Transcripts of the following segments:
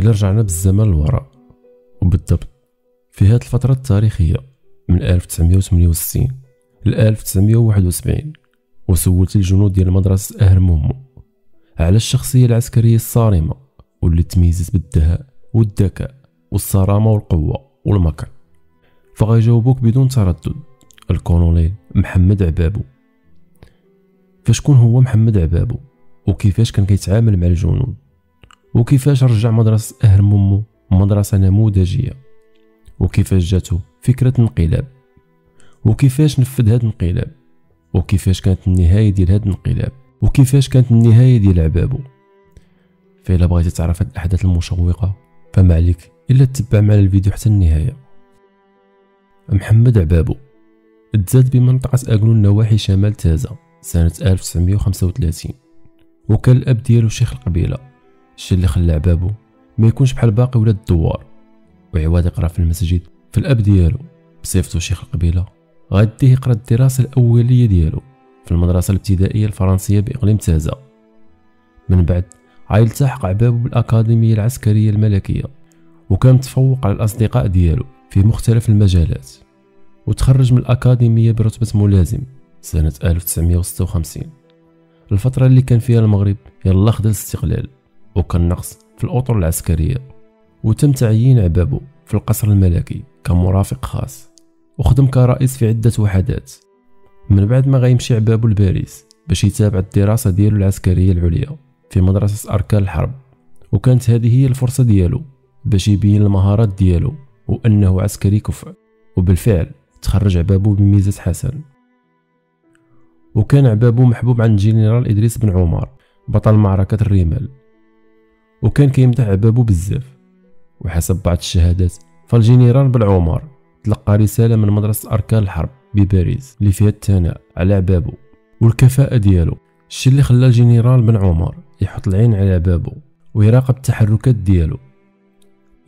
إلا رجعنا بالزمن للوراء وبالضبط في هذه الفترة التاريخية من 1968 ل 1971 وسولت الجنود ديال مدرسة أهل مومو على الشخصية العسكرية الصارمة واللي تميزت بالدهاء والذكاء والصرامة والقوة والمكر. فغيجاوبوك بدون تردد الكولونيل محمد عبابو. فشكون هو محمد عبابو؟ وكيفاش كان كيتعامل مع الجنود؟ وكيفاش رجع مدرسة أهل مومو مدرسة نموذجية؟ وكيفاش جاتو فكرة انقلاب وكيفاش نفذ هذا الانقلاب؟ وكيفاش كانت النهاية ديال هذا الانقلاب؟ وكيفاش كانت النهاية ديال عبابو فإلا بغيتي تعرف هاد الأحداث المشوقة فما عليك إلا تتبع معنا الفيديو حتى النهاية. محمد عبابو تزاد بمنطقة أقلون نواحي شمال تازة سنة 1935 وكان الأب ديالو شيخ القبيلة. الشي اللي خلى عبابو ما يكونش بحال باقي ولاد الدوار. وعواد يقرأ في المسجد فالاب ديالو بصفتو شيخ القبيلة. غاديه يقرأ الدراسة الأولية ديالو في المدرسة الابتدائية الفرنسية بإقليم تازا من بعد غيلتحق عبابو بالأكاديمية العسكرية الملكية وكان متفوق على الأصدقاء ديالو في مختلف المجالات. وتخرج من الأكاديمية برتبة ملازم سنة 1956 الفترة اللي كان فيها المغرب يلا خد الاستقلال وكان نقص في الأطر العسكرية. وتم تعيين عبابو في القصر الملكي كمرافق خاص. وخدم كرئيس في عدة وحدات. من بعد ما غيمشي عبابو لباريس باش يتابع الدراسة ديالو العسكرية العليا في مدرسة أركان الحرب. وكانت هذه هي الفرصة ديالو باش يبين المهارات ديالو وأنه عسكري كفء. وبالفعل تخرج عبابو بميزة حسن. وكان عبابو محبوب عند الجنرال إدريس بن عمر بطل معركة الرمال وكان كيمدح عبابو بزاف. وحسب بعض الشهادات فالجنرال بن عمر تلقى رسالة من مدرسة أركان الحرب بباريس اللي فيها الثناء على عبابو والكفاءة ديالو. الشي اللي خلى الجنرال بن عمر يحط العين على عبابو ويراقب التحركات ديالو.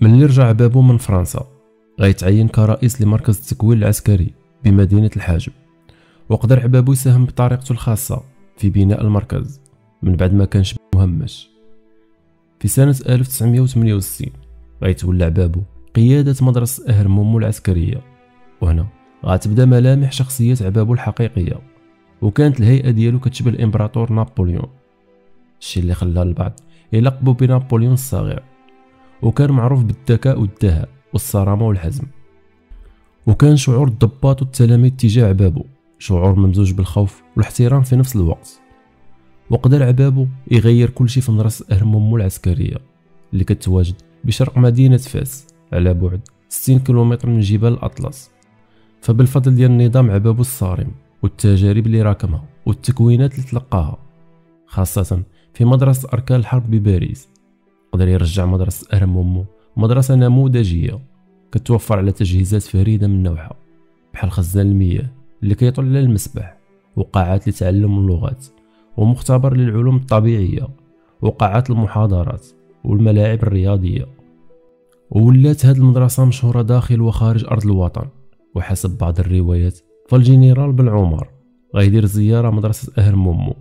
من اللي رجع عبابو من فرنسا غيتعين كرئيس لمركز التكوين العسكري بمدينة الحاجب. وقدر عبابو يساهم بطريقته الخاصة في بناء المركز. من بعد ما كانش مهمش. في سنة 1968 غيتولى عبابو قيادة مدرسة أهل مومو العسكرية. وهنا غتبدأ ملامح شخصية عبابو الحقيقية وكانت الهيئة ديالو كتشبه الإمبراطور نابليون. الشي اللي خلى البعض يلقبو بنابليون الصغير وكان معروف بالذكاء والدهاء والصرامة والحزم. وكان شعور الضباط والتلاميذ تجاه عبابو شعور ممزوج بالخوف والاحترام في نفس الوقت. وقدر عبابو يغير كل شيء في مدرسة أهل مومو العسكرية اللي كتواجد بشرق مدينة فاس على بعد 60 كيلومتر من جبال الأطلس. فبالفضل ديال النظام عبابو الصارم والتجارب اللي راكمها والتكوينات اللي تلقاها خاصة في مدرسة أركان الحرب بباريس. قدر يرجع مدرسة أهل مومو مدرسة نموذجية كتوفر على تجهيزات فريدة من نوعها بحال خزان المياه اللي كيطل على المسبح وقاعات لتعلم اللغات. ومختبر للعلوم الطبيعية وقاعات المحاضرات والملاعب الرياضية. وولات هاد المدرسة مشهورة داخل وخارج أرض الوطن وحسب بعض الروايات فالجنرال بن عمر غيدير زيارة مدرسة أهرمومو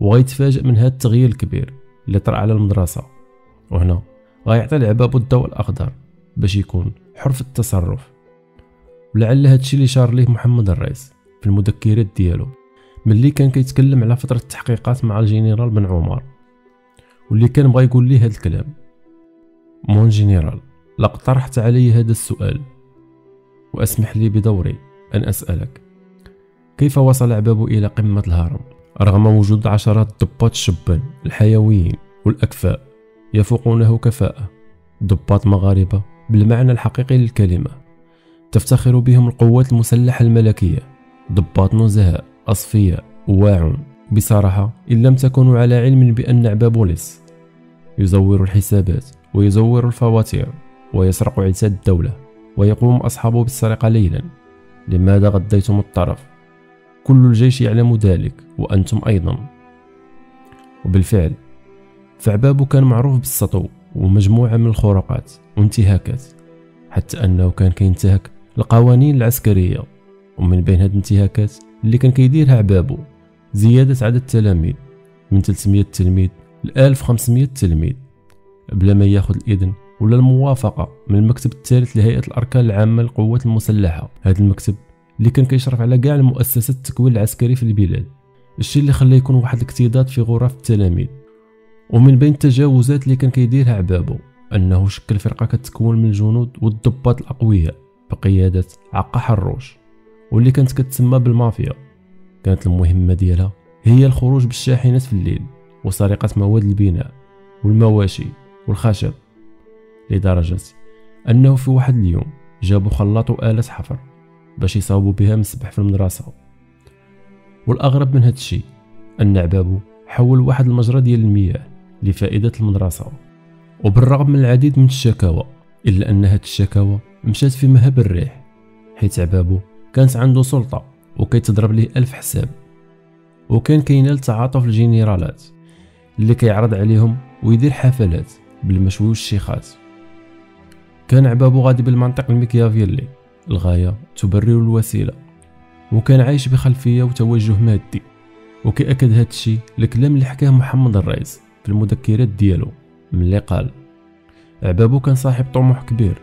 وغيتفاجئ من هاد التغيير الكبير اللي طرأ على المدرسة. وهنا غيعطي لعبابو الضوء الأخضر باش يكون حر في التصرف. ولعل هادشي اللي شار ليه محمد الرئيس في المذكرات ديالو. ملي كان كيتكلم على فترة التحقيقات مع الجنرال بن عمر واللي كان بغا يقول لي هاد الكلام. مون جنرال لقد طرحت علي هذا السؤال وأسمح لي بدوري أن أسألك. كيف وصل عبابو إلى قمة الهرم؟ رغم وجود عشرات ضباط الشبان الحيويين والأكفاء يفوقونه كفاءة. ضباط مغاربة بالمعنى الحقيقي للكلمة تفتخر بهم القوات المسلحة الملكية. ضباط نزهاء أصفياء واعون بصراحة إن لم تكونوا على علم بأن عبابوليس يزور الحسابات ويزور الفواتير ويسرق عتاد الدولة ويقوم أصحابه بالسرقة ليلا لماذا غديتم الطرف؟ كل الجيش يعلم ذلك وأنتم أيضا. وبالفعل فعبابو كان معروف بالسطو ومجموعة من الخروقات وانتهاكات حتى أنه كان كينتهك القوانين العسكرية ومن بين هاد الانتهاكات اللي كان كيديرها عبابو زيادة عدد التلاميذ من 300 تلميذ ل 1500 تلميذ بلا ما ياخذ الإذن ولا الموافقة من المكتب الثالث لهيئة الأركان العامة للقوات المسلحة. هذا المكتب اللي كان كيشرف على كاع المؤسسات التكوين العسكري في البلاد. الشيء اللي خلاه يكون واحد الاكتضاد في غرف التلاميذ. ومن بين التجاوزات اللي كان كيديرها عبابو أنه شكل فرقة كتكون من الجنود والضباط الأقوياء بقيادة عقا حروش واللي كانت كتسمى بالمافيا. كانت المهمة ديالها هي الخروج بالشاحنات في الليل وسرقة مواد البناء والمواشي والخشب لدرجة أنه في واحد اليوم جابوا خلاط وآلة حفر باش يصاوبوا بها مسبح في المدرسة. والأغرب من هذا الشيء أن عبابو حول واحد المجرى ديال المياه لفائدة المدرسة. وبالرغم من العديد من الشكاوى إلا أن هاد الشكاوى مشات في مهب الريح حيث عبابو كانت عنده سلطة وكيتضرب ليه ألف حساب. وكان كينال تعاطف الجنرالات اللي كيعرض عليهم ويدير حفلات بالمشوي والشيخات. كان عبابو غادي بالمنطق الميكيافيلي الغاية تبرر الوسيلة. وكان عايش بخلفية وتوجه مادي وكيأكد هذا الشيء الكلام اللي حكاه محمد الرئيس في المذكرات ديالو ملي قال عبابو كان صاحب طموح كبير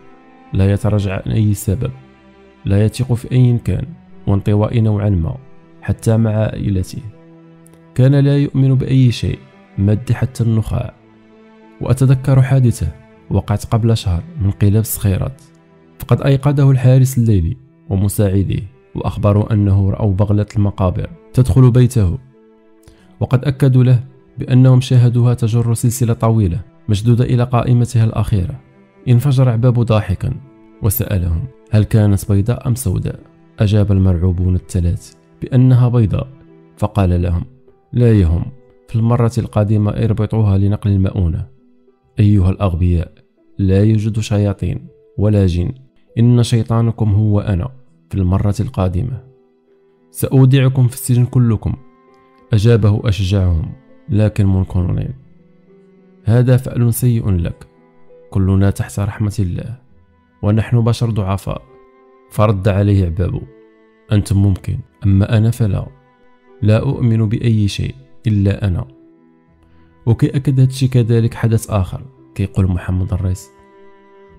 لا يتراجع عن أي سبب. لا يثق في أي كان وانطوائي نوعا ما حتى مع عائلته. كان لا يؤمن بأي شيء مادي حتى النخاع. وأتذكر حادثة وقعت قبل شهر من قلاب الصخيرات فقد أيقظه الحارس الليلي ومساعديه وأخبروا أنه رأوا بغلة المقابر تدخل بيته. وقد أكدوا له بأنهم شاهدوها تجر سلسلة طويلة مشدودة إلى قائمتها الأخيرة. انفجر عباب ضاحكا. وسألهم هل كانت بيضاء أم سوداء؟ أجاب المرعوبون الثلاث بأنها بيضاء. فقال لهم لا يهم في المرة القادمة اربطوها لنقل المؤونة. أيها الأغبياء لا يوجد شياطين ولا جن إن شيطانكم هو أنا في المرة القادمة. سأودعكم في السجن كلكم أجابه أشجعهم لكن من كولونيل هذا فعل سيء لك كلنا تحت رحمة الله. ونحن بشر ضعفاء. فرد عليه عبابه أنتم ممكن أما أنا فلا. لا أؤمن بأي شيء إلا أنا. وكي أكد هادشي كذلك حدث آخر. كيقول محمد الرئيس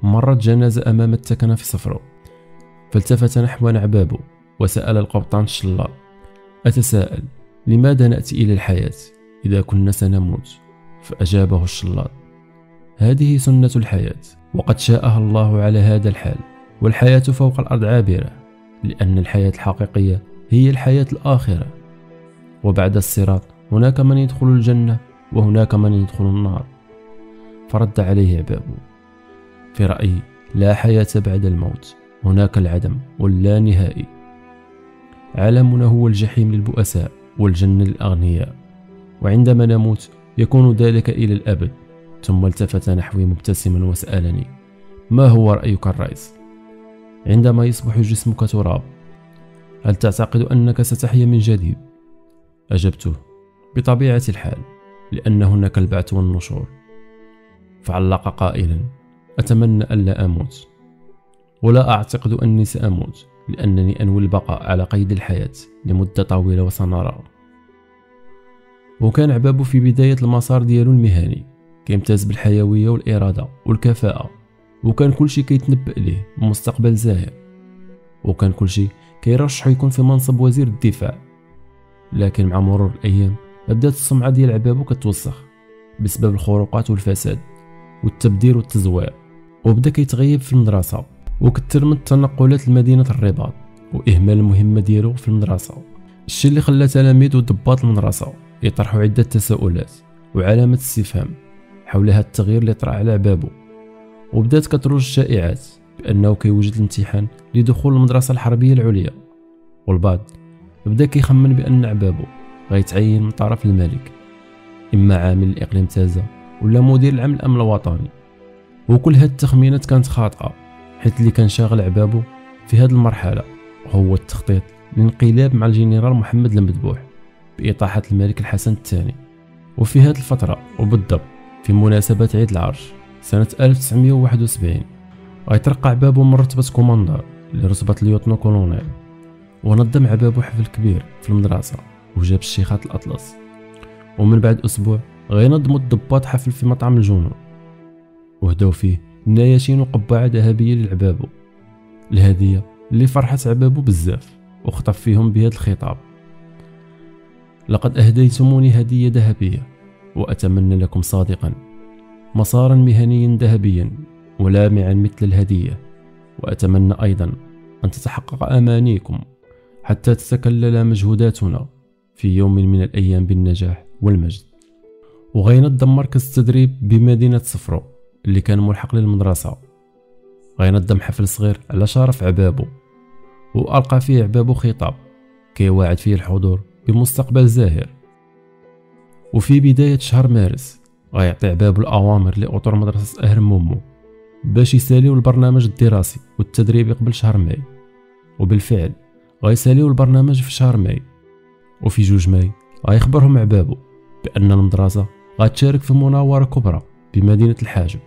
مرت جنازة أمام التكنة في صفرو. فالتفت نحونا عبابه وسأل القبطان الشلاط أتساءل لماذا نأتي إلى الحياة؟ إذا كنا سنموت. فأجابه الشلاط هذه سنة الحياة. وقد شاءها الله على هذا الحال. والحياة فوق الأرض عابرة لأن الحياة الحقيقية هي الحياة الآخرة. وبعد الصراط هناك من يدخل الجنة وهناك من يدخل النار. فرد عليه عبابه في رأيي لا حياة بعد الموت. هناك العدم واللا نهائي. عالمنا هو الجحيم للبؤساء والجنة للأغنياء. وعندما نموت يكون ذلك إلى الأبد. ثم التفت نحوي مبتسما وسألني ما هو رأيك الرئيس؟ عندما يصبح جسمك تراب هل تعتقد أنك ستحيا من جديد؟ أجبته بطبيعة الحال لأن هناك البعث والنشور. فعلق قائلا أتمنى ألا أموت. ولا أعتقد أني سأموت لأنني أنوي البقاء على قيد الحياة لمدة طويلة وسنرى وكان عبابو في بداية المسار ديالو المهني. كيمتاز بالحيوية والإرادة والكفاءة وكان كلشي كيتنبأ ليه بمستقبل زاهر وكان كلشي كيرشحو يكون في منصب وزير الدفاع. لكن مع مرور الأيام بدأت السمعة ديال عبابو كتوسخ بسبب الخروقات والفساد والتبدير والتزوير وبدأ كيتغيب في المدرسة وكثر من التنقلات لمدينة الرباط وإهمال المهمة ديالو في المدرسة الشيء اللي خلى تلاميذ وضباط المدرسة يطرحوا عدة تساؤلات وعلامة استفهام. حول هذا التغيير اللي طرأ على بابه وبدات كتروج الشائعات بأنه كيوجد الامتحان لدخول المدرسة الحربية العليا. والبعض بدأ كيخمن بأن عبابو غيتعين من طرف الملك إما عامل الإقليم تازا ولا مدير العام الأمن الوطني. وكل هاد التخمينات كانت خاطئة حيث اللي كان شاغل عبابو في هاد المرحلة هو التخطيط للانقلاب مع الجنرال محمد المذبوح بإطاحة الملك الحسن الثاني. وفي هذه الفترة وبالضبط في مناسبة عيد العرش سنة 1971 غيترقى عبابو من رتبة commandant لرتبة lieutenant-colonel ونظم عبابو حفل كبير في المدرسة وجاب الشيخات الأطلس. ومن بعد أسبوع غينظموا الضباط حفل في مطعم الجنون وهداو فيه نياشين وقبعة ذهبية للعبابو الهدية اللي فرحت عبابو بزاف وخطف فيهم بهذا الخطاب. لقد أهديتموني هدية ذهبية. وأتمنى لكم صادقا. مسارا مهنيا ذهبيا ولامعا مثل الهدية. وأتمنى أيضا أن تتحقق أمانيكم حتى تتكلل مجهوداتنا في يوم من الأيام بالنجاح والمجد. وغينظم مركز التدريب بمدينة صفرو اللي كان ملحق للمدرسة. غينظم حفل صغير على شرف عبابو. وألقى فيه عبابو خطاب كيواعد فيه الحضور بمستقبل زاهر. وفي بداية شهر مارس غيعطي عبابو الأوامر لأطر مدرسة أهرمومو باش يساليو البرنامج الدراسي والتدريبي قبل شهر ماي. وبالفعل غيساليو البرنامج في شهر ماي. وفي جوج ماي غيخبرهم عبابو بأن المدرسة غتشارك في مناورة كبرى بمدينة الحاجب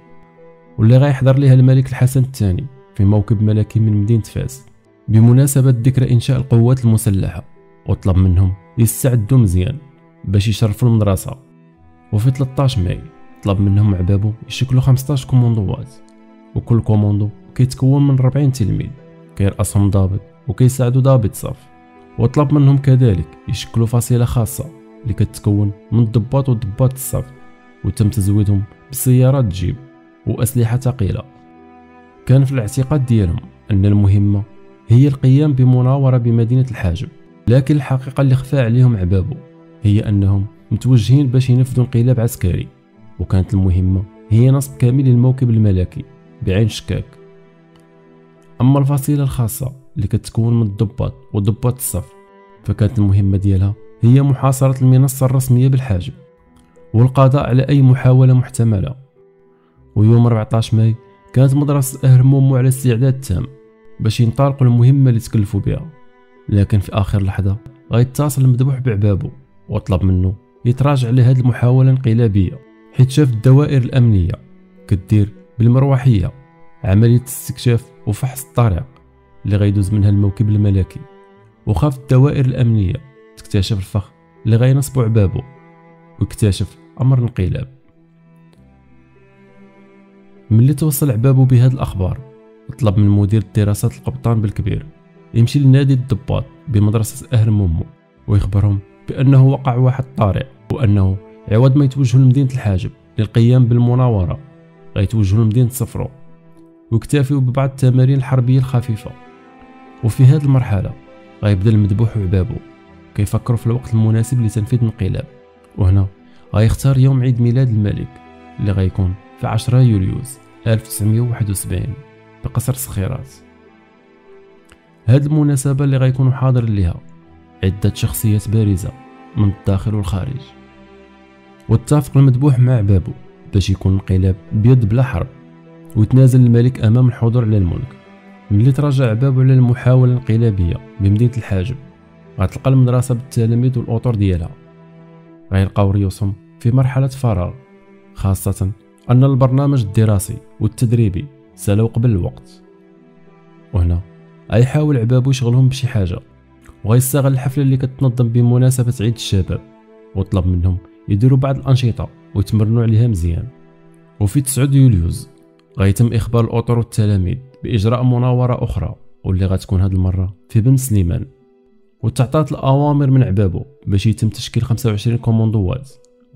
واللي غيحضر لها الملك الحسن الثاني في موكب ملكي من مدينة فاس. بمناسبة ذكرى إنشاء القوات المسلحة وطلب منهم يستعدوا مزيان. باش يشرفوا المدرسة. وفي 13 ماي طلب منهم عبابو يشكلوا 15 كوموندوات. وكل كوموندو كيتكون من 40 تلميذ كيرأسهم ضابط وكيساعدوا ضابط صف. وطلب منهم كذلك يشكلوا فصيلة خاصة اللي كتكون من الضباط وضباط الصف. وتم تزويدهم بسيارات جيب وأسلحة ثقيلة. كان في الاعتقاد ديالهم أن المهمة هي القيام بمناورة بمدينة الحاجب. لكن الحقيقة اللي خفى عليهم عبابو هي أنهم متوجهين باش ينفذوا انقلاب عسكري وكانت المهمة هي نصب كامل الموكب الملكي بعين شكاك. أما الفصيلة الخاصة اللي كتكون من الضباط وضباط الصف فكانت المهمة ديالها هي محاصرة المنصة الرسمية بالحاجب والقضاء على أي محاولة محتملة. ويوم 14 ماي كانت مدرسة أهل مومو على استعداد تام باش ينطلقوا المهمة اللي تكلفوا بها. لكن في آخر لحظة غيتصل المذبوح بعبابو وطلب منه يتراجع على هذه المحاولة الانقلابية حيت شاف الدوائر الأمنية كدير بالمروحية عملية استكشاف وفحص الطريق اللي غيدوز منها الموكب الملكي وخاف الدوائر الأمنية تكتشف الفخ اللي غينصبو عبابو واكتشف أمر انقلاب ملي توصل عبابو بهاد الأخبار طلب من مدير الدراسات القبطان بالكبير يمشي لنادي الضباط بمدرسة أهل مومو ويخبرهم بأنه وقع واحد طارئ وأنه عوض ما يتوجهوا لمدينة الحاجب للقيام بالمناورة. غيتوجهوا لمدينة صفرو. ويكتفيوا ببعض التمارين الحربية الخفيفة. وفي هذه المرحلة غيبدا المذبوح وعبابو كيفكروا في الوقت المناسب لتنفيذ الانقلاب وهنا غيختار يوم عيد ميلاد الملك اللي غيكون في 10 يوليوز 1971 بقصر سخيرات هاد المناسبة اللي غيكونوا حاضر ليها عدة شخصيات بارزة من الداخل والخارج. واتفق المذبوح مع عبابو باش يكون انقلاب بيد بلا حرب وتنازل الملك أمام الحضور على الملك. ملي تراجع عبابو على المحاولة الانقلابية بمدينة الحاجب غتلقى المدرسة بالتلاميذ والأطر ديالها. غيلقاو ريوسهم في مرحلة فراغ خاصة أن البرنامج الدراسي والتدريبي سالوا قبل الوقت. وهنا غيحاول عبابو يشغلهم بشي حاجة. وغيستغل الحفلة اللي كتنظم بمناسبة عيد الشباب وطلب منهم يديروا بعض الأنشطة ويتمرنوا عليها مزيان. وفي 9 يوليوز غيتم إخبار الأطر والتلاميذ بإجراء مناورة أخرى واللي غتكون هاد المرة في بن سليمان. وتعطات الأوامر من عبابو باش يتم تشكيل 25 كوموندوات.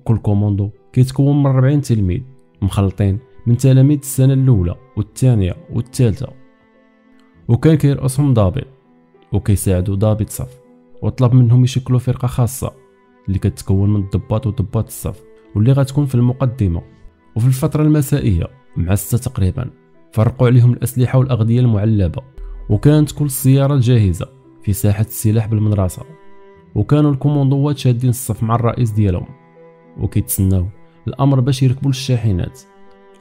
كل كوموندو كيتكون من 40 تلميذ مخلطين من تلاميذ السنة الأولى والثانية والثالثة. وكان كيرأسهم ضابط. وكيساعدوا ضابط صف وطلب منهم يشكلوا فرقة خاصة اللي كتكون من الضباط وضباط الصف واللي غتكون في المقدمة وفي الفترة المسائية مع ستة تقريبا. فرقوا عليهم الأسلحة والأغذية المعلبة وكانت كل السيارات جاهزة في ساحة السلاح بالمدرسة. وكانوا الكوموندوات شادين الصف مع الرئيس ديالهم وكيتسناو الأمر باش يركبوا الشاحنات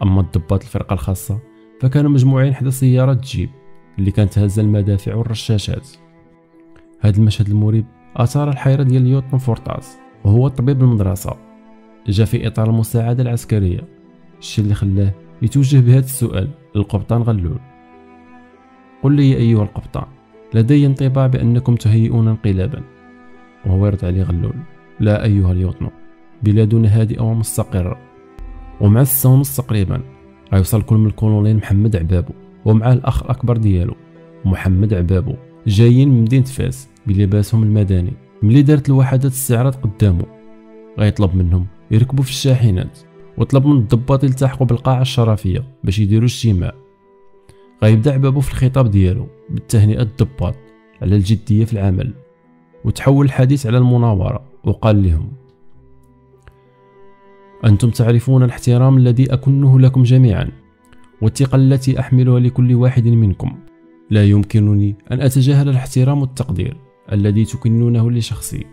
أما الضباط الفرقة الخاصة فكانوا مجموعين حدا سيارات جيب اللي كانت هازة المدافع والرشاشات. هذا المشهد المريب أثار الحيرة ديال نيوتن فورتاس وهو طبيب المدرسة جا في إطار المساعدة العسكرية الشيء اللي خلاه يتوجه بهذا السؤال للقبطان غلول. قل لي أيها القبطان لدي انطباع بأنكم تهيئون انقلابا. وهو يرد عليه غلول لا أيها اليوطنو بلادنا هادئة ومستقرة. ومع الساعة تقريبا غيوصل كل من الكولونيل محمد عبابو ومعاه الأخ الأكبر ديالو محمد عبابو جايين من مدينة فاس بلباسهم المدني. ملي دارت الوحدات الاستعراض قدامه غيطلب منهم يركبوا في الشاحنات وطلب من الضباط يلتحقوا بالقاعة الشرفية باش يديروا اجتماع غيبدأ عبابو في الخطاب ديالو بالتهنئة الضباط على الجدية في العمل وتحول الحديث على المناورة وقال لهم أنتم تعرفون الاحترام الذي أكنه لكم جميعا. والثقة التي أحملها لكل واحد منكم. لا يمكنني أن أتجاهل الاحترام والتقدير الذي تكنونه لشخصي.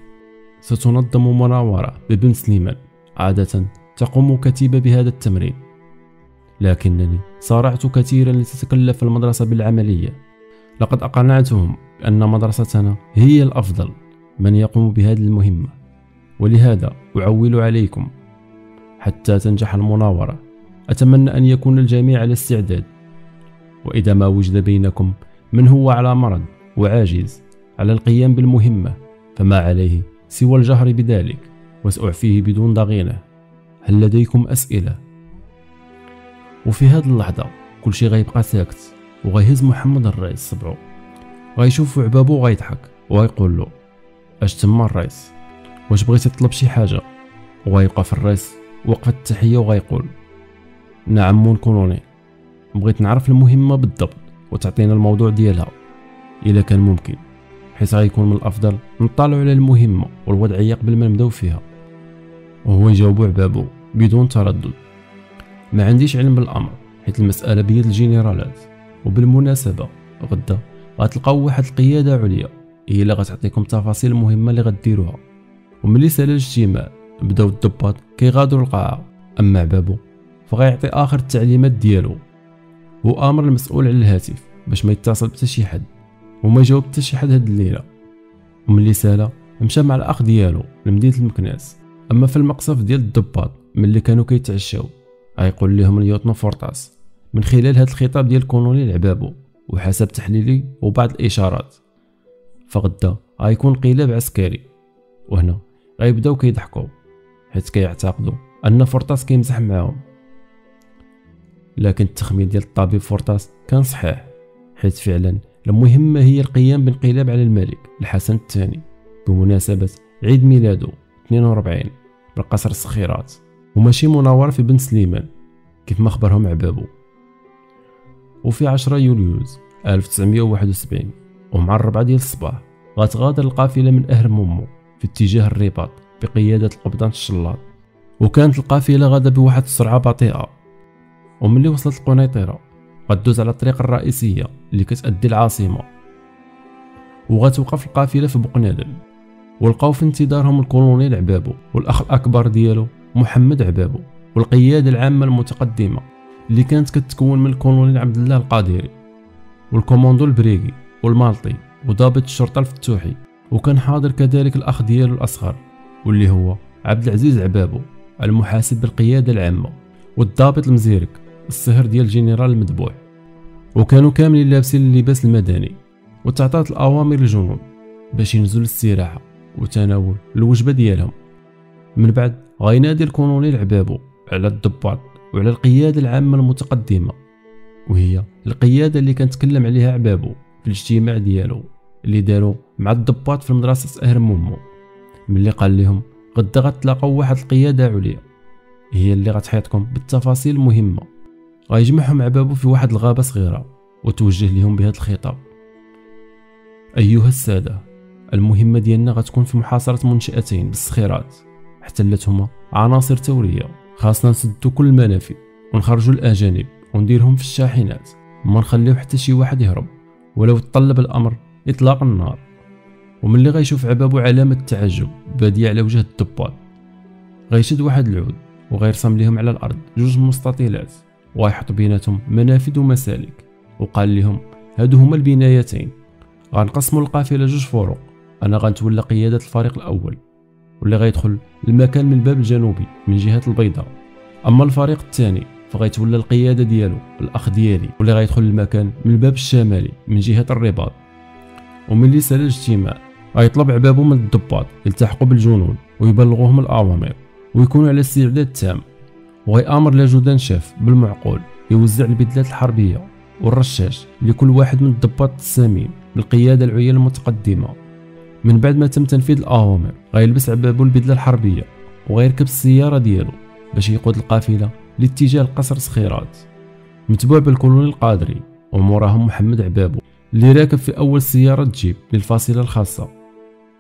ستنظم مناورة ببن سليمان. عادة تقوم كتيبة بهذا التمرين. لكنني صارعت كثيرا لتتكلف المدرسة بالعملية. لقد أقنعتهم بأن مدرستنا هي الأفضل من يقوم بهذه المهمة. ولهذا أعول عليكم حتى تنجح المناورة. أتمنى أن يكون الجميع على استعداد وإذا ما وجد بينكم من هو على مرض وعاجز على القيام بالمهمة فما عليه سوى الجهر بذلك وسأعفيه بدون ضغينة. هل لديكم أسئلة؟ وفي هذه اللحظة كل شيء غيبقى ساكت وغيهز محمد الرئيس صبعو غيشوف عبابو وغيضحك وغيقول له أش تما الرئيس؟ واش بغيتي تطلب شي حاجة؟ وغيبقى في الرئيس وقفة التحية وغيقول نعم مون كولونيل بغيت نعرف المهمة بالضبط وتعطينا الموضوع ديالها إلا كان ممكن حيث غيكون من الأفضل نطالعوا على المهمة والوضعية قبل ما نبداو فيها. وهو يجاوبو عبابو بدون تردد. ما عنديش علم بالأمر حيث المسألة بيد الجنرالات. وبالمناسبة غدا غتلقاو واحد القيادة عليا هي اللي غتعطيكم التفاصيل المهمة اللي غديروها. وملي سال الاجتماع بداو الضباط كيغادروا القاعة. أما عبابو فغيعطي آخر التعليمات ديالو. وامر المسؤول على الهاتف باش ما يتصل بتا شي حد وما جاوب حتى شي حد هاد الليلة. وملي سالا مشى مع الأخ ديالو لمدينة المكناس. أما في المقصف ديال الضباط ملي كانوا كيتعشاو غيقول لهم ال lieutenant فورتاس. من خلال هاد الخطاب ديال كولونيل عبابو وحسب تحليلي وبعض الإشارات. فغدا غيكون انقلاب عسكري. وهنا غيبداو كيضحكوا حيت كيعتقدوا أن فورتاس كيمزح معاهم. لكن التخمين ديال الطبيب فورتاس كان صحيح حيث فعلا المهمة هي القيام بانقلاب على الملك الحسن الثاني بمناسبة عيد ميلاده 42 بالقصر السخيرات وماشي مناورة في بن سليمان كيف ما خبرهم عبابو وفي 10 يوليوز 1971 ومع الربعة ديال الصباح غتغادر القافلة من أهر مومو في اتجاه الرباط بقيادة القبطان الشلاط وكانت القافلة غادا بواحد السرعة بطيئة. وملي وصلت القنيطرة غدوز على الطريق الرئيسية اللي كتأدي العاصمة. وغتوقف القافلة في بوقنادل ولقاو في انتظارهم الكولونيل عبابو والأخ الأكبر ديالو محمد عبابو والقيادة العامة المتقدمة اللي كانت كتكون من الكولونيل عبد الله القادري وال commandant البريغي والمالطي وضابط الشرطة الفتوحي. وكان حاضر كذلك الأخ ديالو الأصغر واللي هو عبد العزيز عبابو المحاسب بالقيادة العامة والضابط المزيرك. الصهر ديال الجنرال المذبوح وكانوا كاملين لابسين اللباس المدني وتعطات الأوامر للجنود باش ينزلوا للاستراحه وتناول الوجبة ديالهم. من بعد غينادي الكولونيل عبابو على الضباط وعلى القيادة العامة المتقدمة وهي القيادة اللي كان تكلم عليها عبابو في الاجتماع ديالو اللي داروا مع الضباط في مدرسة اهر مومو ملي قال لهم غدا غتلاقاو واحد القيادة عليا هي اللي غتحيطكم بالتفاصيل المهمة. غيجمعهم عبابو في واحد الغابة صغيرة وتوجه لهم بهذا الخطاب. أيها السادة المهمة ديالنا غتكون في محاصرة منشأتين بالصخيرات احتلتهما عناصر ثورية خاصنا نسدو كل المنافذ ونخرجوا الأجانب ونديرهم في الشاحنات. ما نخليو حتى شي واحد يهرب ولو تطلب الأمر إطلاق النار. وملي غيشوف عبابو علامة تعجب بادية على وجه الضباط غيشد واحد العود وغيرسم لهم على الأرض جوج مستطيلات. ويحط بيناتهم منافذ ومسالك. وقال لهم هادو هما البنايتين. غنقسموا القافلة جوج فروق. أنا غنتولى قيادة الفريق الأول. واللي غيدخل المكان من الباب الجنوبي من جهة البيضاء. أما الفريق الثاني فغيتولى القيادة ديالو الأخ ديالي. واللي غيدخل المكان من الباب الشمالي من جهة الرباط. وملي سال الاجتماع غيطلب عبابو من الضباط يلتحقوا بالجنود ويبلغوهم الأوامر ويكونوا على استعداد تام. وغيامر لجودان شاف بالمعقول يوزع البدلات الحربية والرشاش لكل واحد من الضباط السامين بالقيادة العليا المتقدمة. من بعد ما تم تنفيذ الأوامر غيلبس عبابو البدلة الحربية وغيركب السيارة ديالو باش يقود القافلة لاتجاه القصر سخيرات. متبوع بالكولونيل القادري وموراهم محمد عبابو اللي راكب في أول سيارة جيب للفاصلة الخاصة.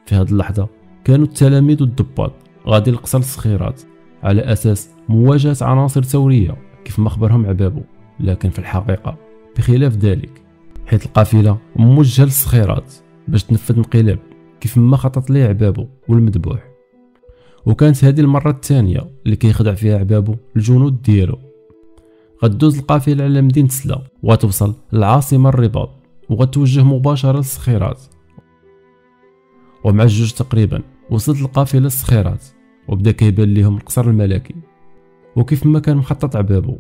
في هذه اللحظة كانوا التلاميذ والضباط غادي لقصر الصخيرات على أساس مواجهة عناصر ثورية كيف ما أخبرهم عبابو لكن في الحقيقة بخلاف ذلك حيث القافلة موجهة للصخيرات باش تنفذ انقلاب كيف ما خطط ليه عبابو والمذبوح. وكانت هذه المرة الثانية اللي كيخدع فيها عبابو الجنود ديالو. غدوز القافلة على مدينة سلا وغتوصل للعاصمة الرباط وغتوجه مباشرة للصخيرات. ومع الجوج تقريبا وصلت القافلة للصخيرات. وبدا كيبان ليهم القصر الملكي. وكيف ما كان مخطط عبابو.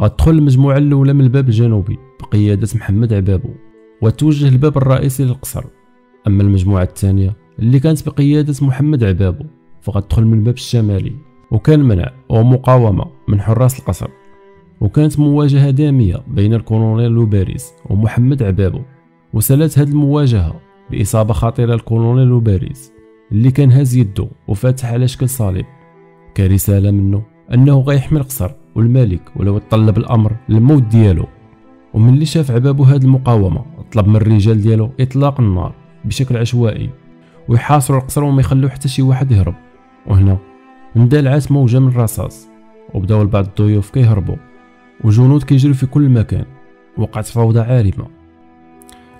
غتدخل المجموعة الأولى من الباب الجنوبي بقيادة محمد عبابو وتوجه الباب الرئيسي للقصر. أما المجموعة الثانية اللي كانت بقيادة محمد عبابو فغتدخل من الباب الشمالي. وكان منع ومقاومة من حراس القصر. وكانت مواجهة دامية بين الكولونيل لوباريس ومحمد عبابو. وسالات هذه المواجهة بإصابة خطيرة للكولونيل لوباريس. اللي كان هاز يدو وفاتح على شكل صليب. كرسالة منه أنه غيحمي القصر والملك ولو تطلب الأمر للموت ديالو. ومن اللي شاف عبابو هذه المقاومة طلب من الرجال ديالو إطلاق النار بشكل عشوائي ويحاصروا القصر وما يخلوا حتى شي واحد يهرب. وهنا اندلعت موجة من الرصاص وبداو البعض الضيوف كيهربوا وجنود كيجروا في كل مكان وقعت فوضى عارمة.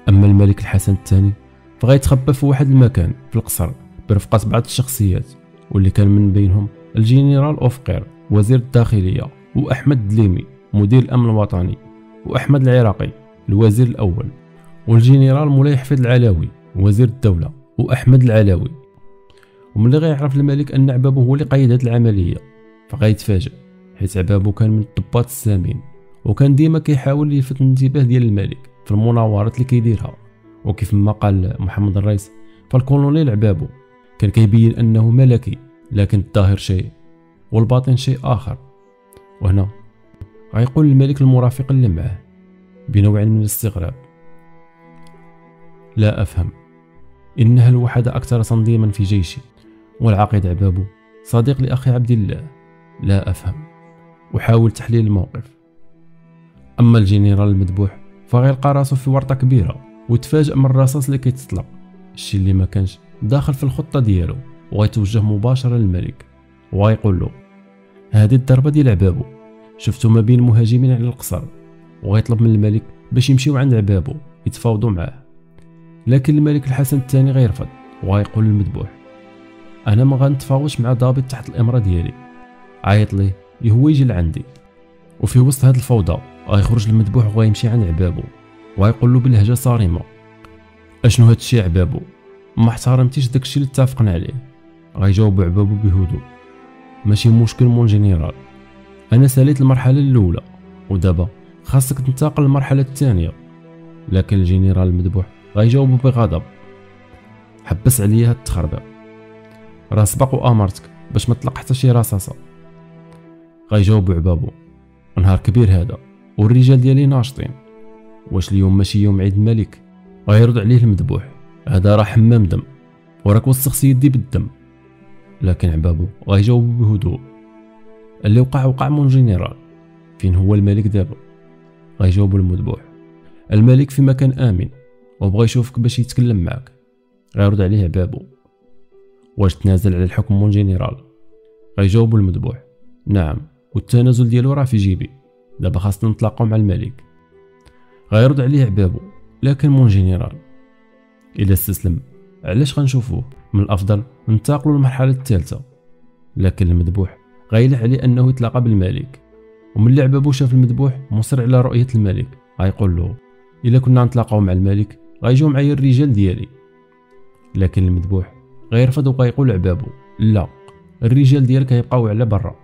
أما الملك الحسن الثاني فغيتخبى في واحد المكان في القصر. برفقة بعض الشخصيات واللي كان من بينهم الجنرال أوفقير وزير الداخلية وأحمد دليمي مدير الأمن الوطني وأحمد العراقي الوزير الأول والجنرال مولاي حفيظ العلاوي وزير الدولة وأحمد العلاوي. وملي غيعرف الملك أن عبابو هو اللي قاد هاد العملية فغيتفاجئ حيت عبابو كان من الضباط السامين وكان ديما كيحاول يلفت الانتباه ديال الملك في المناورات اللي كيديرها. وكيف ما قال محمد الرئيس فالكولونيل عبابو كان كيبين أنه ملكي لكن الظاهر شيء والباطن شيء آخر. وهنا غيقول الملك المرافق اللي معاه بنوع من الاستغراب. لا أفهم. إنها الوحدة أكثر تنظيما في جيشي. والعقيد عبابو صديق لأخي عبد الله. لا أفهم. وحاول تحليل الموقف. أما الجنرال المذبوح فغيلقى راسو في ورطة كبيرة وتفاجأ من الرصاص اللي كيتطلق الشي اللي ما كانش داخل في الخطة ديالو وغيتوجه مباشرة للملك وغيقول له هذه الضربة ديال عبابو شفتو ما بين مهاجمين على القصر وغيطلب من الملك باش يمشيو عند عبابو يتفاوضوا معاه. لكن الملك الحسن الثاني غيرفض وغيقول للمذبوح أنا ما غنتفاوضش مع ضابط تحت الإمرة ديالي عيط ليه هو يجي لعندي. وفي وسط هاد الفوضى غيخرج المذبوح وغيمشي عند عبابو وغيقول له بلهجة صارمة أشنو هادشي عبابو؟ ما احترمتيش داكشي اللي اتفقنا عليه. غيجاوب عبابو بهدوء. ماشي مشكل mon général. أنا ساليت المرحلة الأولى ودابا خاصك تنتقل للمرحلة الثانية. لكن الجنرال المذبوح غيجاوبو بغضب. حبس عليا هاد التخربيق. راه سبق وامرتك باش ما تطلق حتى شي رصاصة. غيجاوبو عبابو. نهار كبير هذا والرجال ديالي ناشطين. واش اليوم ماشي يوم عيد الملك؟ غيرد عليه المذبوح. هذا راه حمام دم وراك وسخ سيدي بالدم لكن عبابو غيجاوب بهدوء. اللي وقع وقع mon général فين هو الملك دابا؟ غيجاوب المذبوح. الملك في مكان آمن وبغى يشوفك باش يتكلم معك غيرد عليه عبابو. واش تنازل على الحكم mon général غيجاوب المذبوح. نعم والتنازل ديالو راه في جيبي. دابا خاصنا نتلاقاو مع الملك. غيرد عليه عبابو لكن mon général إلا استسلم. علاش غنشوفوه من الأفضل ننتقلوا للمرحلة الثالثة. لكن المذبوح غيلح عليه أنه يتلاقى بالملك. وملي عبابو شاف المذبوح مصر على رؤية الملك. غيقول له إلا كنا نتلاقاو مع الملك غيجيو معايا الرجال ديالي. لكن المذبوح غيرفض وغيقول عبابو لا الرجال ديالك غيبقاو على برا.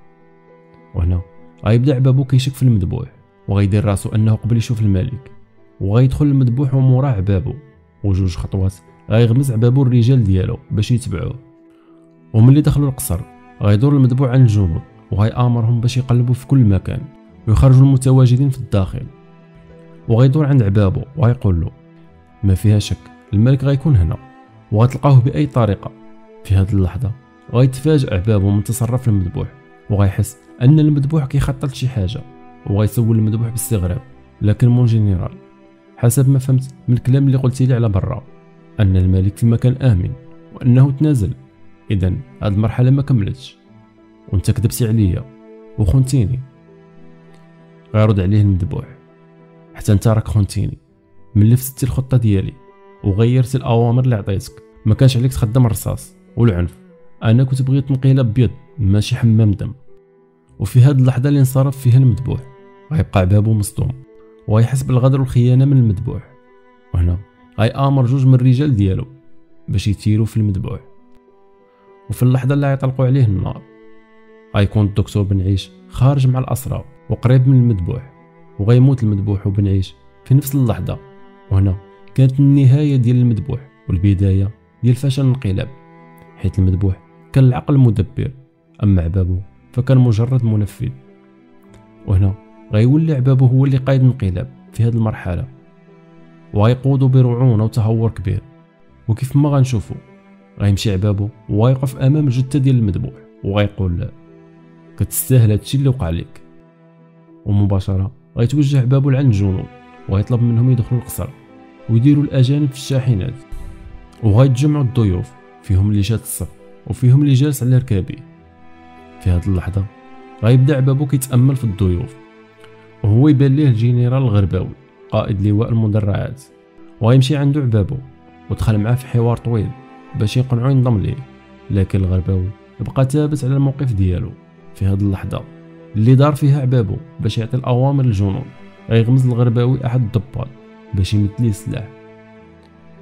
وهنا غيبدأ عبابو كيشك في المذبوح وغيدير راسو أنه قبل يشوف الملك. وغيدخل المذبوح وموراه عبابو. وجوج خطوات غيغمز عبابو الرجال ديالو باش يتبعوه وملي دخلوا القصر غيدور المذبوح عن الجنود وغيامرهم باش يقلبوا في كل مكان ويخرجوا المتواجدين في الداخل. وغيدور عند عبابو وغيقول له ما فيها شك الملك غيكون هنا وغتلقاوه بأي طريقة. في هذه اللحظة غيتفاجئ عبابو من تصرف المذبوح وغيحس أن المذبوح كيخطط شي حاجة وغيسول المذبوح باستغراب لكن mon général حسب ما فهمت من الكلام اللي قلتي لي على برا أن الملك في مكان آمن وأنه تنازل. اذا هاد المرحلة ما كملتش. وأنت كذبتي عليا وخنتيني. غيرد عليه المذبوح. حتى أنت راك خنتيني. ملي فسدتي الخطة ديالي وغيرتي الأوامر اللي عطيتك. ما كانش عليك تخدم الرصاص والعنف. أنا كنت بغيت انقلاب بيض ماشي حمام دم. وفي هاد اللحظة اللي انصرف فيها المذبوح غيبقى بابو مصدوم. وغيحس بالغدر والخيانه من المذبوح. وهنا غيامر جوج من الرجال ديالو باش يتيروا في المذبوح. وفي اللحظة اللي غيطلقوا عليه النار غيكون الدكتور بن عيش خارج مع الأسرى وقريب من المذبوح وغيموت المذبوح وبن عيش في نفس اللحظة. وهنا كانت النهاية ديال المذبوح والبداية ديال فشل الانقلاب حيث المذبوح كان العقل المدبر أما عبابو فكان مجرد منفذ. وهنا غيولي عبابو هو اللي قايد الانقلاب في هذه المرحلة. وغيقودو برعونة وتهور كبير. وكيف ما غنشوفو غيمشي عبابو وغيقف أمام الجثه ديال المذبوح. وغيقول كتستاهل هادشي اللي وقع لك ومباشرة غيتوجه بابو لعند الجنود وغيطلب منهم يدخلوا القصر ويديروا الأجانب في الشاحنات. وغيتجمعوا الضيوف فيهم اللي شاد الصف وفيهم اللي جالس على ركابي. في هذه اللحظة غيبدأ بابو كيتأمل في الضيوف. وهو يبان ليه الجنرال الغرباوي قائد لواء المدرعات وغيمشي عنده عبابو ودخل معاه في حوار طويل باش يقنعو ينضم ليه. لكن الغرباوي بقى ثابت على الموقف ديالو في هذه اللحظة اللي دار فيها عبابو باش يعطي الأوامر للجنود غيغمز الغرباوي أحد الضباط باش يمد السلاح.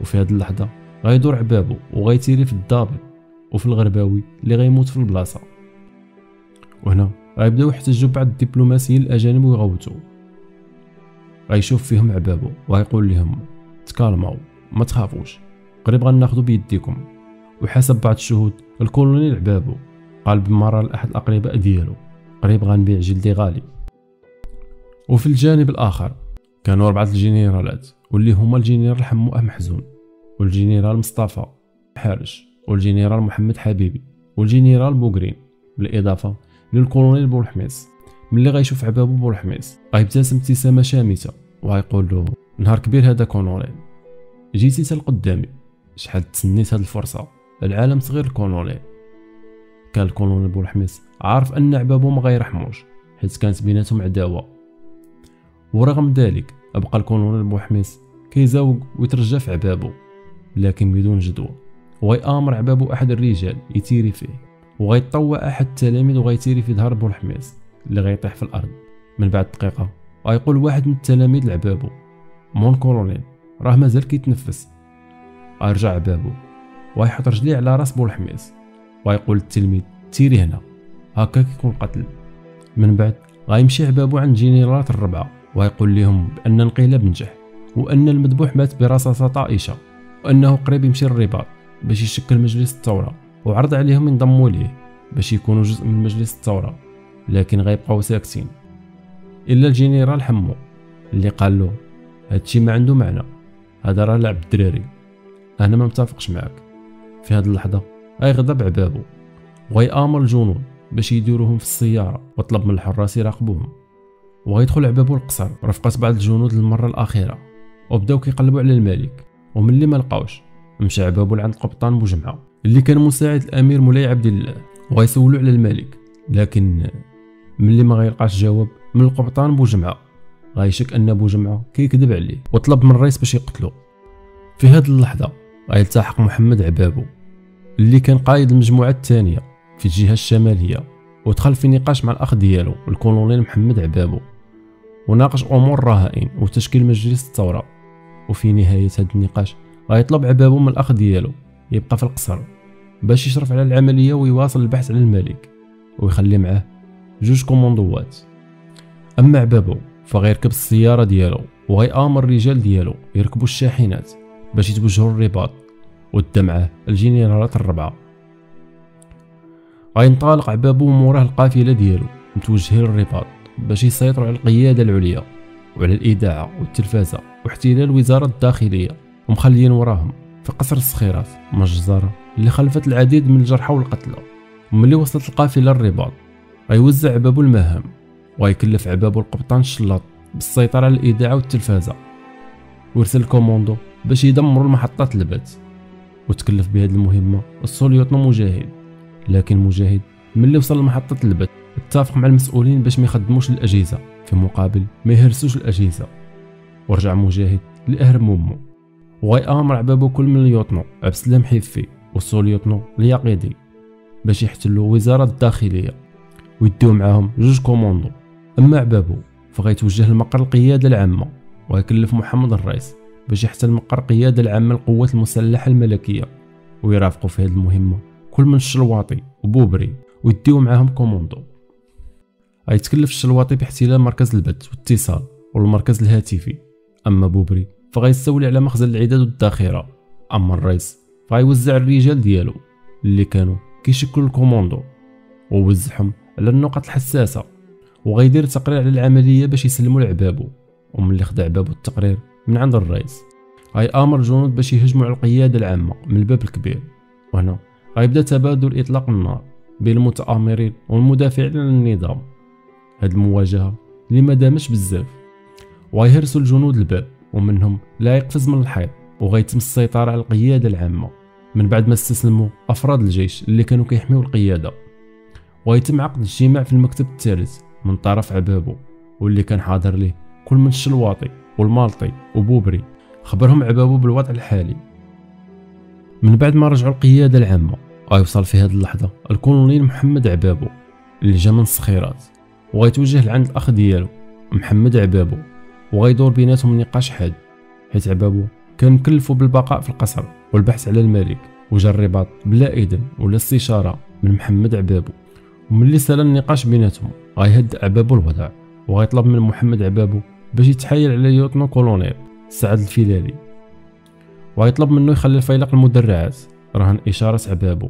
وفي هذه اللحظة غيدور عبابو وغيتيري في الضابط وفي الغرباوي اللي غيموت في البلاصة. وهنا غيبداو يحتجوا بعض الدبلوماسيين الاجانب ويغوتوا غيشوف فيهم عبابو وغيقول لهم تكالماو ما تخافوش قريب غناخدو بيديكم. وحسب بعض الشهود الكولونيل عبابو قال بمرة لأحد الأقرباء ديالو قريب غنبيع جلدي غالي. وفي الجانب الآخر كانوا أربعة الجنرالات واللي هما الجنرال حمو أمحزون والجنرال مصطفى أمحراش والجنرال محمد حبيبي والجنرال بوغرين بالإضافة للكولونيل بولحميس ملي غيشوف عبابو بولحميس غيبتسم ابتسامة شامتة وغيقول له نهار كبير هذا كولونيل جيتي تا لقدامي شحال تسنيت هاد الفرصة. العالم صغير الكولونيل كان الكولونيل بولحميس عارف أن عبابو ما غيرحموش حيت كانت بيناتهم عداوة. ورغم ذلك بقى الكولونيل بوحميس كيزاوق ويترجى في عبابو لكن بدون جدوى. وغيامر عبابو أحد الرجال يتيري فيه. وغيطوع أحد التلاميذ وغيتيري في ظهر بوالحميس اللي غيطيح في الأرض. من بعد دقيقة غيقول واحد من التلاميذ لعبابو mon colonel راه مازال كيتنفس. غيرجع عبابو ويحط رجليه على راس بوالحميس ويقول للتلميذ تيري هنا هكا كيكون قتل من بعد غيمشي عبابو عند جنرالات الربعة ويقول لهم بأن الانقلاب نجح وأن المذبوح مات برصاصة طائشة وأنه قريب يمشي للرباط باش يشكل مجلس الثورة. وعرض عليهم ينضموا ليه باش يكونوا جزء من مجلس الثورة لكن غيبقاو ساكتين. إلا الجنرال حمو اللي قال له هادشي ما عنده معنى هذا راه لعب الدراري. أنا ما متفقش معاك. في هذه اللحظة غيغضب عبابو وغيامر الجنود باش يديروهم في السيارة وطلب من الحراس يراقبوهم. وغيدخل عبابو القصر رفقة بعض الجنود للمرة الأخيرة. وبداو كيقلبوا على الملك وملي ما لقاوش مشى عبابو لعند القبطان بوجمعة. اللي كان مساعد الأمير مولاي عبد الله وغيسولو على الملك لكن ملي ما غيلقاش جواب من القبطان بوجمعة غيشك أن بوجمعة كيكذب عليه وطلب من الرئيس باش يقتلو. في هذه اللحظة غيلتحق محمد عبابو اللي كان قائد المجموعة الثانية في الجهة الشمالية ودخل في نقاش مع الأخ ديالو الكولونيل محمد عبابو وناقش أمور الرهائن وتشكيل مجلس الثورة. وفي نهاية هذا النقاش غيطلب عبابو من الأخ ديالو يبقى في القصر. باش يشرف على العملية ويواصل البحث على الملك ويخلي معاه جوج كوموندوات. أما عبابو فغيركب السيارة ديالو وغيامر الرجال ديالو يركبوا الشاحنات باش يتوجهوا للرباط ودا معاه الجنرالات الربعة. غينطلق عبابو موراه القافلة ديالو متوجهين للرباط باش يسيطروا على القيادة العليا وعلى الإذاعة والتلفازة واحتلال وزارة الداخلية ومخليين وراهم في قصر الصخيرات مجزرة اللي خلفت العديد من الجرحى والقتلى وملي وصلت القافلة الرباط غيوزع عبابو المهام وغيكلف عبابو القبطان الشلواطي بالسيطرة على الإذاعة والتلفازة. ويرسل الكوموندو باش يدمروا المحطات البث وتكلف بهذه المهمة ال sous-lieutenant مجاهد لكن مجاهد ملي وصل لمحطة البث اتفق مع المسؤولين باش ما يخدموش الأجهزة في مقابل ما يهرسوش الأجهزة. ورجع مجاهد لأهرمومو وغيأمر عبابو كل من ال lieutenant عبد السلام حيفي. وال sous-lieutenant اليقيدي باش يحتلوا وزارة الداخلية ويديو معاهم جوج كوموندو. أما عبابو فغيتوجه لمقر القيادة العامة ويكلف محمد الرئيس باش يحتل مقر القيادة العامة للقوات المسلحة الملكية ويرافقوا في هذه المهمة كل من الشلواطي وبوبري ويديو معاهم كوموندو. غيتكلف الشلواطي باحتلال مركز البث والاتصال والمركز الهاتفي. أما بوبري فغيستولي على مخزن العتاد والذخيره أما الرئيس فغيوزع الرجال ديالو اللي كانوا كيشكلوا الكوموندو ووزعهم على النقط الحساسة وغيدير تقرير على العملية باش يسلموا لعبابو. وملي خدا عبابو التقرير من عند الرئيس غيامر الجنود باش يهجموا على القيادة العامة من الباب الكبير. وهنا غيبدأ تبادل إطلاق النار بين المتآمرين والمدافعين عن النظام. هاد المواجهة اللي ما دامش بزاف وغيهرسوا الجنود الباب ومنهم لا يقفز من الحيط. وغيتم السيطرة على القيادة العامة. من بعد ما استسلموا أفراد الجيش اللي كانوا كيحميو القيادة. ويتم عقد اجتماع في المكتب الثالث من طرف عبابو واللي كان حاضر ليه كل من الشلواطي والمالطي وبوبري. خبرهم عبابو بالوضع الحالي. من بعد ما رجعوا القيادة العامة غيوصل في هذه اللحظة الكولونيل محمد عبابو اللي جا من الصخيرات وغيتوجه لعند الأخ ديالو محمد عبابو وغيدور بيناتهم نقاش حاد. حيت عبابو كان مكلفو بالبقاء في القصر والبحث على الملك وجا الرباط بلا إذن ولا استشارة من محمد عبابو. وملي سأل النقاش بيناتهم غيهد عبابو الوضع وغيطلب من محمد عبابو باش يتحايل على ليوتنو كولونيل سعد الفيلالي. وغيطلب منه يخلي الفيلق المدرعات رهن إشارة عبابو.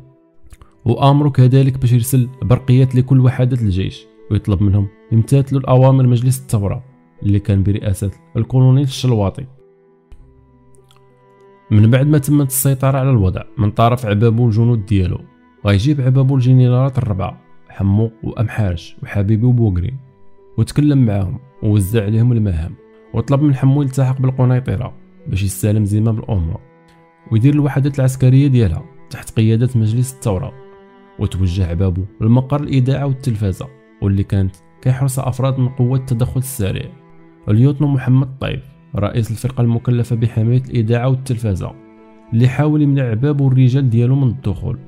وآمرو كذلك باش يرسل برقيات لكل وحدات الجيش ويطلب منهم يمتثلوا الأوامر مجلس الثورة اللي كان برئاسة الكولونيل الشلواطي. من بعد ما تمت السيطرة على الوضع من طرف عبابو الجنود ديالو غيجيب عبابو الجنرالات الربعة حمو وأمحارش وحبيبي وبوغري وتكلم معاهم ووزع عليهم المهام وطلب من حمو يلتحق بالقنيطرة باش يستلم زمام الأمور ويدير الوحدات العسكرية ديالها تحت قيادة مجلس الثورة وتوجه عبابو لمقر الإذاعة والتلفازة واللي كانت كيحرصها أفراد من قوة التدخل السريع اليوتنو محمد طيب. رئيس الفرقة المكلفة بحماية الإذاعة والتلفازة اللي حاول يمنع عبابو والرجال ديالو من الدخول.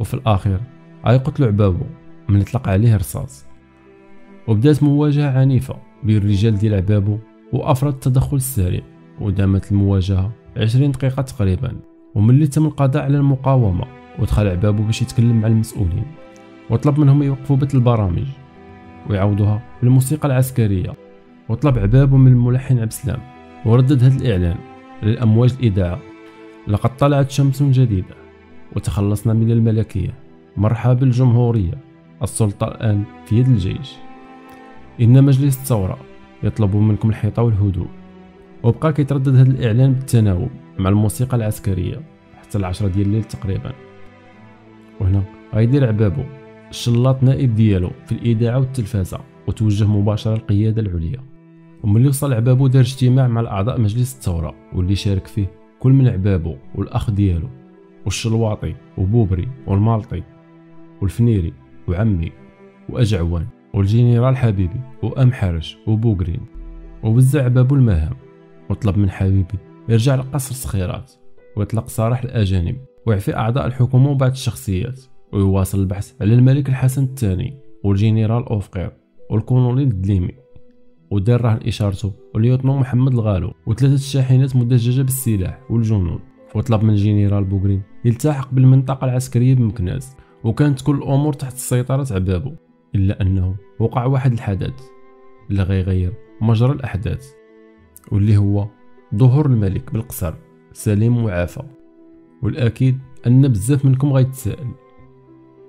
وفي الأخير غيقتلو عبابو من يطلق عليه رصاص. وبدات مواجهة عنيفة بين الرجال ديال عبابو وأفراد التدخل السريع. ودامت المواجهة عشرين دقيقة تقريبا. وملي تم القضاء على المقاومة ودخل عبابو باش يتكلم مع المسؤولين. وطلب منهم يوقفوا بث البرامج. ويعوضوها بالموسيقى العسكرية. وطلب عبابو من الملحن عبد السلام. وردد هذا الإعلان للأمواج الإذاعة. لقد طلعت شمس جديدة وتخلصنا من الملكية. مرحبا بالجمهورية. السلطة الآن في يد الجيش. إن مجلس الثورة يطلب منكم الحيطة والهدوء. وبقى كيتردد هذا الإعلان بالتناوب مع الموسيقى العسكرية حتى العشرة ديال الليل تقريبا. وهنا غيدير عبابو الشلاط نائب ديالو في الإذاعة والتلفازة وتوجه مباشرة للقيادة العليا. وملي وصل عبابو دار اجتماع مع الأعضاء مجلس الثورة واللي شارك فيه كل من عبابو والأخ ديالو والشلواطي وبوبري والمالطي والفنيري وعمي وأجعوان والجنرال حبيبي وأمحراش وبوغرين ووزع عبابو المهام وطلب من حبيبي يرجع لقصر صخيرات ويطلق سراح الأجانب ويعفي أعضاء الحكومة وبعض الشخصيات ويواصل البحث على الملك الحسن الثاني والجنرال أوفقير والكولونيل الدليمي. ودار رهن إشارته وال lieutenant محمد الغالو وثلاثة شاحنات مدججة بالسلاح والجنود. وطلب من الجنرال بوغرين يلتحق بالمنطقة العسكرية بمكناس وكانت كل الأمور تحت سيطرة عبابو إلا أنه وقع واحد الحدث اللي غيغير مجرى الأحداث واللي هو ظهور الملك بالقصر سليم وعافى. والأكيد أن بزاف منكم غيتسائل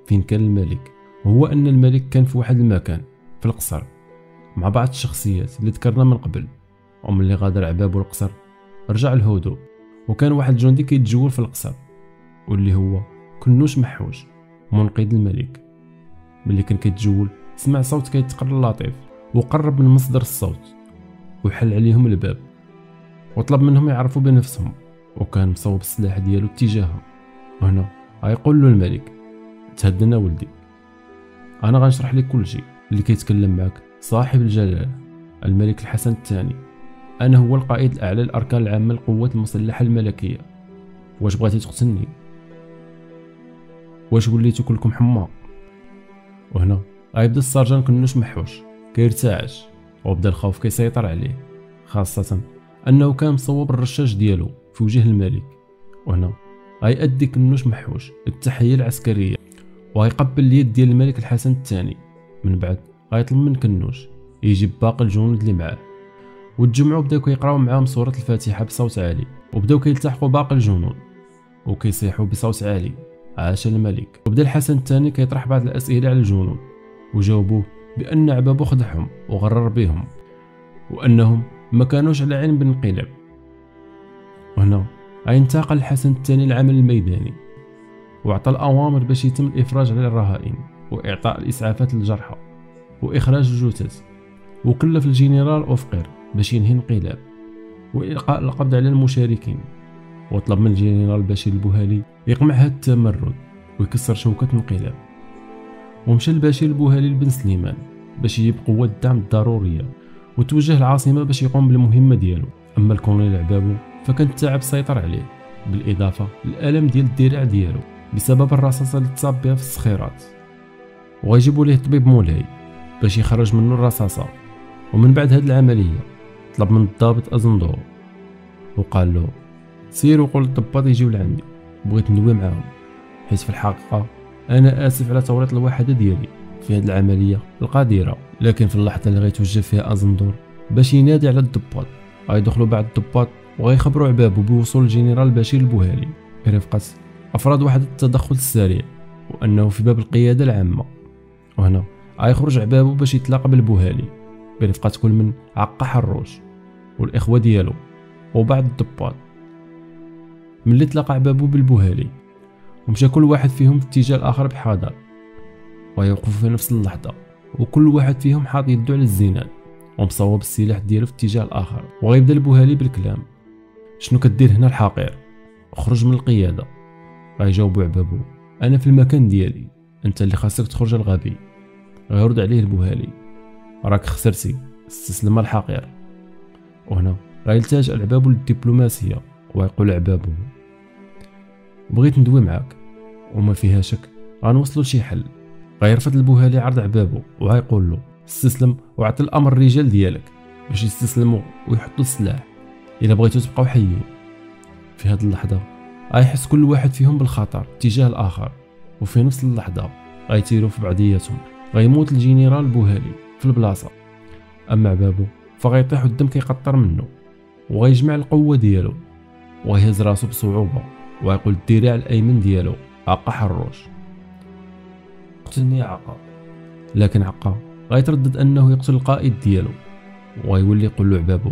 فين كان الملك؟ هو أن الملك كان في واحد المكان في القصر. مع بعض الشخصيات اللي ذكرنا من قبل. وملي غادر عبابو القصر. رجع الهدوء وكان واحد جندي كيتجول في القصر. واللي هو كنوش محوش منقذ الملك. ملي كان كيتجول سمع صوت كيتقر لطيف. وقرب من مصدر الصوت. وحل عليهم الباب. وطلب منهم يعرفوا بنفسهم. وكان مصوب السلاح ديالو اتجاههم وهنا غيقول له الملك تهدنا ولدي. أنا غنشرح لك كل شيء. اللي كيتكلم معك صاحب الجلاله الملك الحسن الثاني. أنا هو القائد الأعلى للاركان العامه للقوات المسلحة الملكية. واش بغيتي تقتلني؟ واش وليتو كلكم حماق وهنا غيبدا السرجان كنوش محوش كيرتعش وبدا الخوف كيسيطر عليه خاصة أنه كان مصوب الرشاش ديالو في وجه الملك. وهنا غيأدي كنوش محوش التحية العسكرية وغيقبل اليد ديال الملك الحسن الثاني. من بعد غيطلب من كنوش يجيب باقي الجنود اللي معاه. وتجمعوا بداو كيقراو معاهم سورة الفاتحة بصوت عالي. وبداو كيلتحقوا باقي الجنود. وكيصيحوا بصوت عالي. عاش الملك. وبدا الحسن الثاني كيطرح بعض الأسئلة على الجنود. وجاوبوه بأن عبابو خدعهم وغرر بهم. وأنهم ما كانوش على علم بالانقلاب. وهنا غينتقل الحسن الثاني للعمل الميداني. وعطى الأوامر باش يتم الإفراج على الرهائن. وإعطاء الإسعافات للجرحى. وإخراج الجثث وكلف الجنرال أوفقير باش ينهي الانقلاب وإلقاء القبض على المشاركين وطلب من الجنرال بشير البوهالي يقمع هذا التمرد ويكسر شوكة الانقلاب. ومشى البشير البوهالي لبن سليمان باش يجيب قوة الدعم الضرورية وتوجه العاصمة باش يقوم بالمهمة ديالو. أما الكونيل عبابو فكان التعب سيطر عليه بالإضافة للألم ديال الدراع ديالو بسبب الرصاصة اللي تصاب بها في السخيرات وغيجيبوا ليه طبيب مولاي باش يخرج منه الرصاصة. ومن بعد هاد العملية طلب من الضابط أزندور. وقال له سير وقول للضباط يجيو لعندي. بغيت ندوي معاهم. حيت في الحقيقة أنا آسف على توريط الوحدة ديالي في هاد العملية القادرة. لكن في اللحظة اللي غيتوجه فيها أزندور باش ينادي على الضباط. غيدخلوا بعض الضباط وغيخبروا عبابو بوصول الجنرال بشير البوهالي برفقة أفراد وحدة التدخل السريع وأنه في باب القيادة العامة. وهنا غيخرج عبابو باش يتلاقى بالبوهالي برفقة كل من عقا حروش والإخوة ديالو وبعض الضباط. ملي تلاقى عبابو بالبوهالي ومشى كل واحد فيهم في اتجاه الآخر بحذر ويوقفوا في نفس اللحظة وكل واحد فيهم حاط يدو على الزناد ومصوب السلاح ديالو في اتجاه الآخر. وغيبدا البوهالي بالكلام شنو كدير هنا الحقير؟ خرج من القيادة. غيجاوبو عبابو أنا في المكان ديالي أنت اللي خاصك تخرج الغبي غيرد عليه البوهالي. راك خسرتي. استسلم الحقير. وهنا غيلتاج العبابو للدبلوماسية ويقول عبابو بغيت ندوي معاك. وما فيها شك. غنوصلوا لشي حل. غيرفض البوهالي عرض عبابو وغيقول له استسلم وعطي الأمر الرجال ديالك باش يستسلموا ويحطوا السلاح. إلا بغيتو تبقاو حيين. في هاد اللحظة غيحس كل واحد فيهم بالخطر تجاه الآخر. وفي نفس اللحظة غيطيروا في بعضياتهم. غيموت الجنرال بوهالي في البلاصة. أما عبابو فغيطيح والدم كيقطر منه وغيجمع القوة ديالو ويهز راسو بصعوبة ويقول الدراع الأيمن ديالو عقا حروش قتلني عقا. لكن عقا غيتردد أنه يقتل القائد ديالو وغيولي يقول له عبابو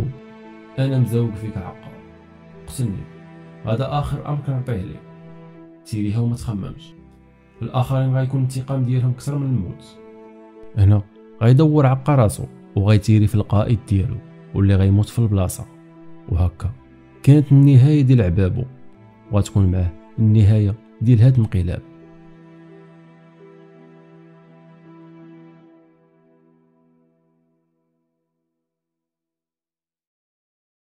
أنا مزوق فيك عقا. قتلني. هذا آخر أمر كنعطيه لك تيريها وما تخممش. الآخرين غيكون الانتقام ديالهم أكثر من الموت. هنا غيدور عقا راسو وغيتيري في القائد ديالو واللي غيموت في البلاصة. وهكا كانت النهاية ديال عبابو وغتكون معاه النهاية ديال هاد الانقلاب.